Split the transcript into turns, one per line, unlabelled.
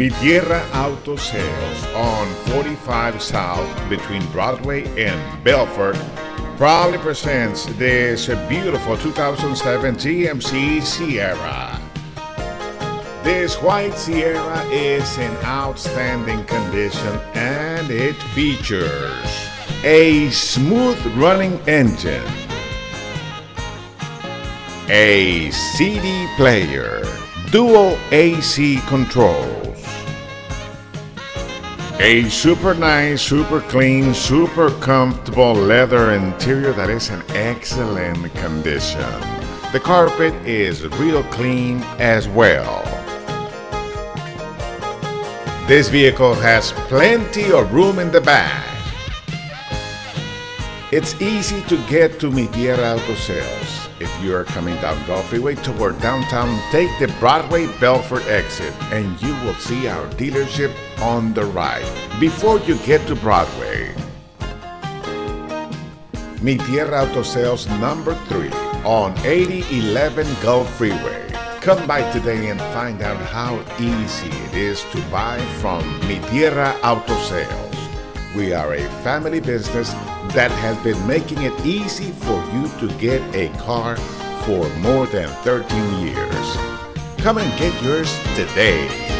Mi Tierra Auto Sales on 45 South between Broadway and Bellfort proudly presents this beautiful 2007 GMC Sierra. This white Sierra is in outstanding condition and it features a smooth running engine, a CD player, dual AC controls, a super nice, super clean, super comfortable leather interior that is in excellent condition. The carpet is real clean as well. This vehicle has plenty of room in the back. It's easy to get to Mi Tierra Auto Sales. You are coming down Gulf Freeway toward downtown, take the Broadway Bellfort exit and you will see our dealership on the right before you get to Broadway. Mi Tierra Auto Sales number 3 on 8011 Gulf Freeway. Come by today and find out how easy it is to buy from Mi Tierra Auto Sales. We are a family business that has been making it easy for you to get a car for more than 13 years. Come and get yours today.